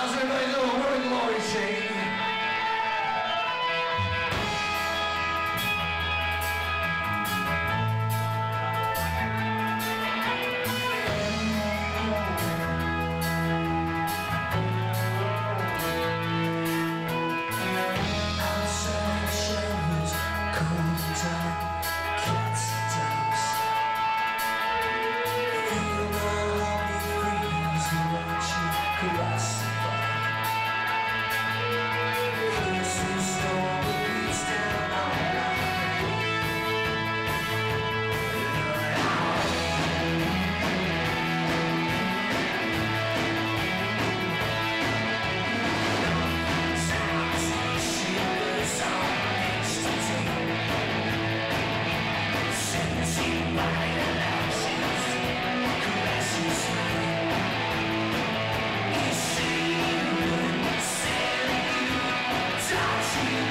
How's everybody doing? Where the glory shake? Peace.